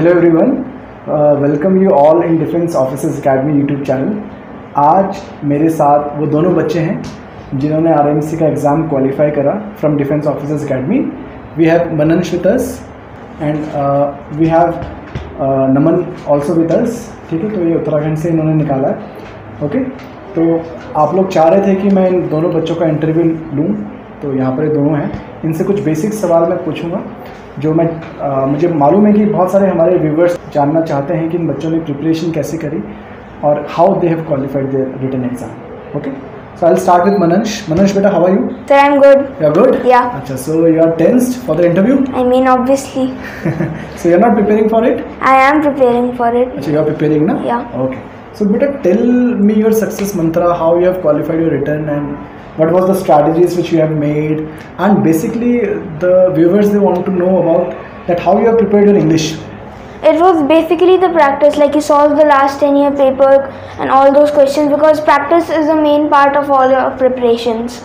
Hello everyone welcome you all in defence officers academy YouTube channel आज मेरे साथ वो दोनों बच्चे हैं, जिन्होंने आरएमसी का एग्ज़ाम क्वालिफाई करा from defence officers academy we have Manan with and we have Naman also with us ठीक है तो ये उत्तराखंड से इन्होंने निकाला है। ओके तो आप लोग चाह रहे थे कि मैं इन दोनों बच्चों का इंटरव्यू लूँ। तो यहाँ पर दोनों हैं। इनसे कुछ बेसिक सवाल मैं पूछूँगा जो मैं आ, मुझे मालूम है कि बहुत सारे हमारे व्यूवर्स जानना चाहते हैं कि इन बच्चों ने प्रिपरेशन कैसे करी और how they have qualified their written exam okay so I start with Manansh Manansh बेटा how are you I am good you are good yeah अच्छा so you are tensed for the interview I mean obviously so you are not preparing for it I am preparing for it अच्छा you are preparing ना yeah okay so बेटा tell me your success mantra how you have qualified your written and what was the strategies which you have made and basically the viewers they want to know about that how you have prepared your english It was basically the practice, like you solved the last 10 year paper and all those questions because practice is the main part of all your preparations.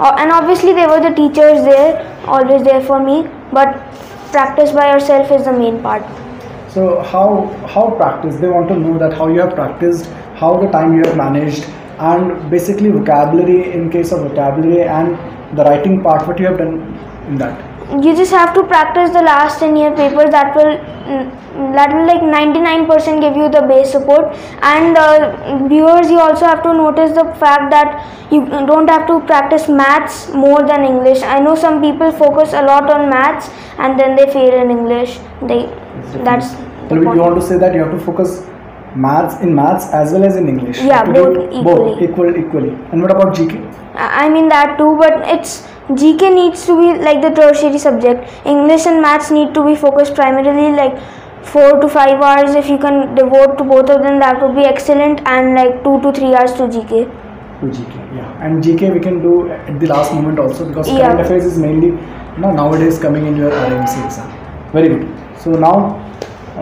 Uh, and obviously, there were the teachers there, always there for me, but practice by yourself is the main part. so how how practice they want to know that how you have practiced how the time you have managed and basically vocabulary in case of vocabulary and the writing part what you have done in that? You just have to practice the last 10 year paper that will mm, that will like 99% give you the base support. And uh, viewers you also have to notice the fact that you don't have to practice maths more than english. I know some people focus a lot on maths and then they fail in english. They that's so the you point. want to say that you have to focus maths in maths as well as in english Yeah, have to do both it both equally. equal equally and what about gk I I mean that too, but it's GK needs to be like the tertiary subject. English and maths need to be focused primarily like four to five hours. If you can devote to both of them, that would be excellent. And like two to three hours to GK. to gk yeah and gk we can do at the last moment also because Yeah. current affairs is mainly you know, nowadays coming in your rmc exam very good so now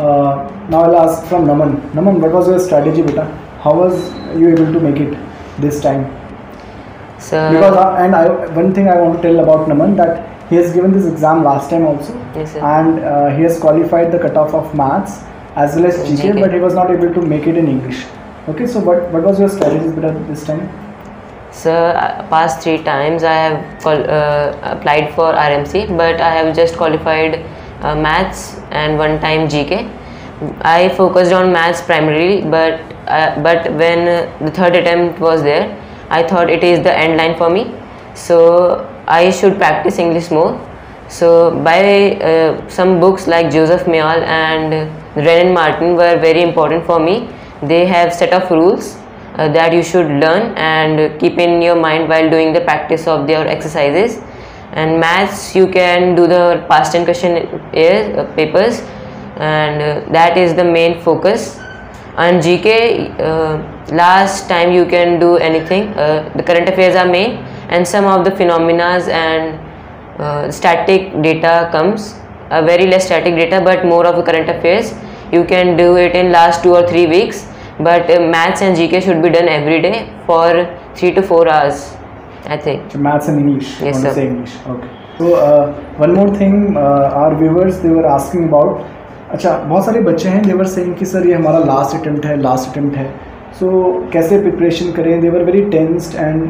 uh, now i'll ask from naman naman what was your strategy beta how was you able to make it this time So because uh, and I, one thing I want to tell about Naman that he has given this exam last time also Yes, sir. and uh, he has qualified the cutoff of maths as well as GK, GK. but he was not able to make it in English. Okay, so what what was your strategy, beta this time? so uh, past three times I have uh, applied for RMC, but I have just qualified uh, maths and one time GK. I focused on maths primarily, but uh, but when uh, the third attempt was there, I thought it is the end line for me. So I should practice English more. So by uh, some books like Joseph Mayall and Wren and Martin were very important for me. They have set of rules uh, that you should learn and keep in your mind while doing the practice of their exercises. And maths, you can do the past tense question is, uh, papers, and uh, that is the main focus. And GK, uh, last time you can do anything. Uh, the current affairs are main, and some of the phenomena and uh, static data comes. Uh, very less static data, but more of the current affairs. You can do it in last two or three weeks. But maths and GK should be done every day for three to four hours. I think. Maths and English. Yes, sir. English. Okay. So uh, one more thing, uh, our viewers they were asking about. अच्छा बहुत सारे बच्चे हैं देवर saying कि sir ये हमारा last attempt है last attempt है सो so, कैसे प्रिपरेशन करें they're very tensed and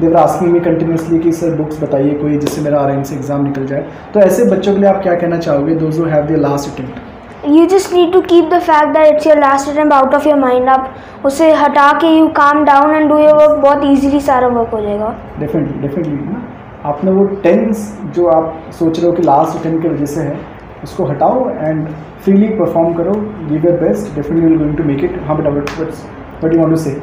they're asking me continuously कि सर बुक्स बताइए कोई जिससे मेरा आर से एग्ज़ाम निकल जाए तो ऐसे बच्चों के लिए आप क्या कहना चाहोगे those have the last attempt You just need to keep the fact that it's your last attempt out of your mind आप उसे हटा के you calm down and do your work बहुत ईजिली सारा वर्क हो जाएगा. डेफिनेटली डेफिनेटली ना? आपने वो टेंस जो आप सोच रहे हो कि लास्ट अटैम्प की वजह से है, उसको हटाओ एंड फ्रीली परफॉर्म करो give your best definitely going to make it हाँ but but you want to say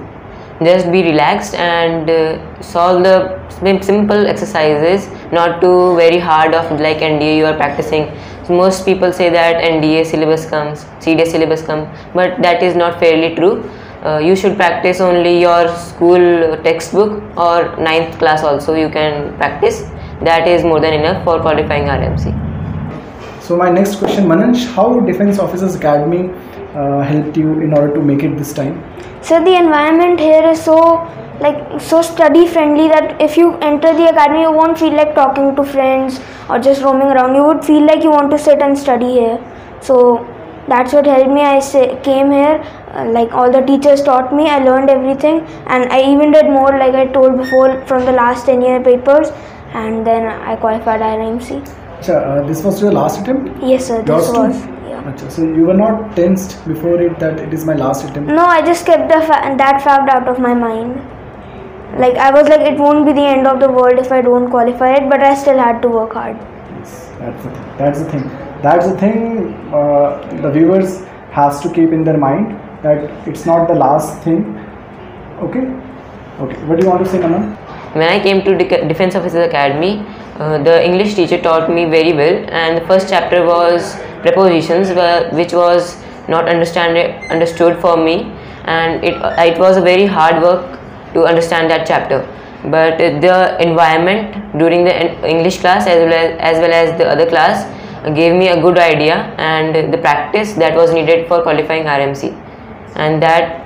just be relaxed and uh, solve the simple exercises not too very hard of like nda you are practicing. So most people say that nda syllabus comes cds syllabus comes but that is not fairly true. Uh, you should practice only your school textbook or ninth class also you can practice. That is more than enough for qualifying rmc So my next question, Manansh, how Defense Officers Academy uh, helped you in order to make it this time? So the environment here is so like so study friendly that if you enter the academy you won't feel like talking to friends or just roaming around you would feel like you want to sit and study here so that's what helped me i say, came here uh, like all the teachers taught me i learned everything and i even did more like i told before from the last 10 year papers and then i qualified irmc Acha, uh, this was your last attempt? yes sir Yours this was. Acha, so you were not tensed before it that it is my last attempt? no i just kept the fa- that fact out of my mind like i was like it won't be the end of the world if i don't qualify it but i still had to work hard Yes, that's the thing. That's the thing. That's the thing. Uh, the viewers has to keep in their mind that it's not the last thing. Okay. Okay. What do you want to say, Naman? When I came to Dec- Defense Officers Academy, uh, the English teacher taught me very well, and the first chapter was prepositions, where- which was not understand understood for me, and it it was a very hard work to understand that chapter. But the environment during the English class as well as, as well as the other class gave me a good idea, and the practice that was needed for qualifying RMC, and that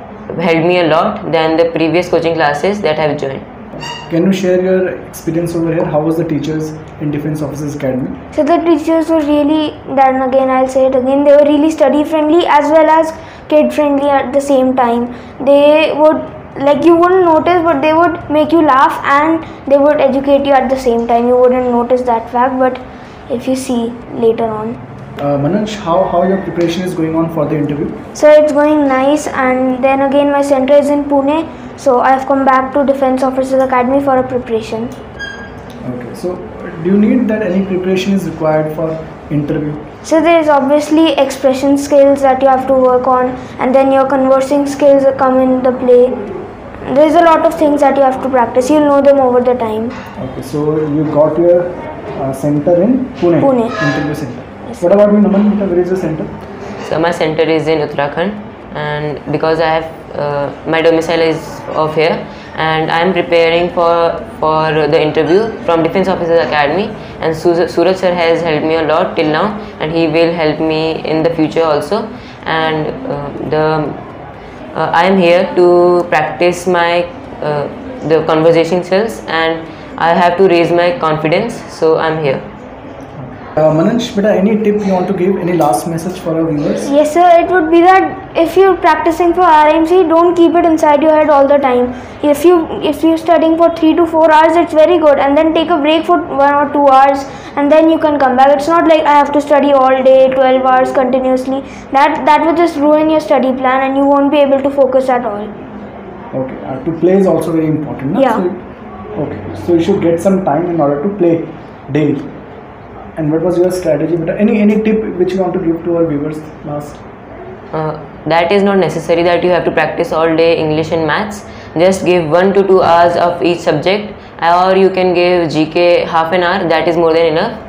helped me a lot than the previous coaching classes that I have joined. Can you share your experience over here? How was the teachers in Defense Officers Academy? So the teachers were really, then again I'll say it again, they were really study friendly as well as kid friendly at the same time. They would, like you wouldn't notice, but they would make you laugh and they would educate you at the same time. You wouldn't notice that fact, but if you see later on. Uh, Manoj, how, how your preparation is going on for the interview? So it's going nice, and then again my center is in Pune, so I've come back to Defense Officers Academy for a preparation. Okay. So, do you need that any preparation is required for interview? So there is obviously expression skills that you have to work on, and then your conversing skills come in the play. There's a lot of things that you have to practice. You'll know them over the time. Okay. So you got your uh, center in Pune. Pune. Interview center. What about you, Naman? Where is your center? So my center is in Uttarakhand, and because I have uh, my domicile is of here, and I am preparing for for the interview from Defense Officers Academy, and Suraj sir has helped me a lot till now, and he will help me in the future also. And uh, the uh, I am here to practice my uh, the conversation skills, and I have to raise my confidence. So I'm here. Uh, Manoj, beta, any tip you want to give? Any last message for our viewers? Yes, sir. It would be that if you're practicing for RMC, don't keep it inside your head all the time. If you if you're studying for three to four hours, it's very good, and then take a break for one or two hours, and then you can come back. It's not like I have to study all day, twelve hours continuously. That that would just ruin your study plan, and you won't be able to focus at all. Okay. Uh, to play is also very important. na? Yeah. So, okay. So you should get some time in order to play daily. And what was your strategy? but Any any tip which you want to give to our viewers last? Uh, that is not necessary that you have to practice all day English and maths. Just give one to two hours of each subject, or you can give GK half an hour. That is more than enough.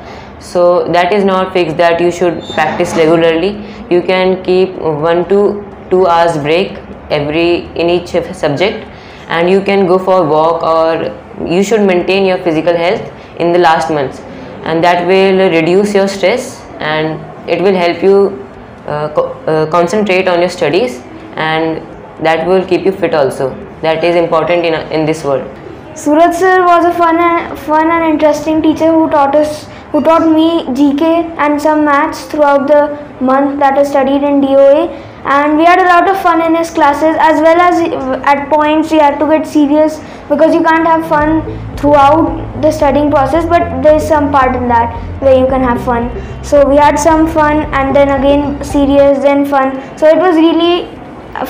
So that is not fixed that you should practice regularly. You can keep one to two hours break every in each subject, and you can go for walk or you should maintain your physical health in the last months, and that will reduce your stress and it will help you uh, co- uh, concentrate on your studies and that will keep you fit also. That is important in, in this world. Suraj sir was a fun and, fun and interesting teacher who taught us who taught me GK and some maths throughout the month that I studied in DOA and we had a lot of fun in his classes as well as at points we had to get serious because you can't have fun throughout the studying process but there is some part in that where you can have fun. So we had some fun and then again serious then fun. So it was really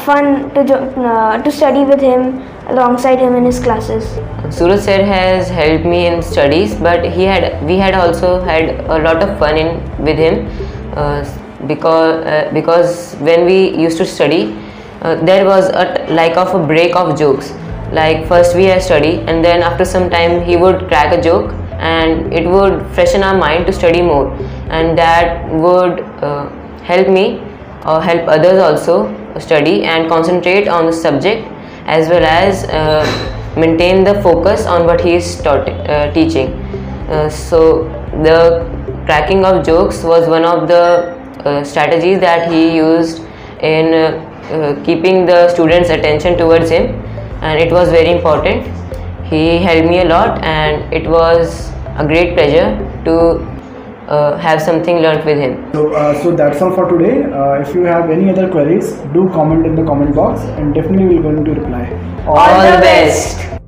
fun to uh, to study with him alongside him in his classes. Suraj sir has helped me in studies but he had we had also had a lot of fun in with him uh, because uh, because when we used to study uh, there was a like of a break of jokes like first we had study and then after some time he would crack a joke and it would freshen our mind to study more and that would uh, help me or help others also study and concentrate on the subject as well as uh, maintain the focus on what he is taught, uh, teaching. Uh, so the cracking of jokes was one of the uh, strategies that he used in uh, keeping the students' attention towards him, and it was very important. He helped me a lot, and it was a great pleasure to uh, have something learnt with him. So, uh, so that's all for today. Uh, if you have any other queries, do comment in the comment box and definitely we're going to reply. All the best.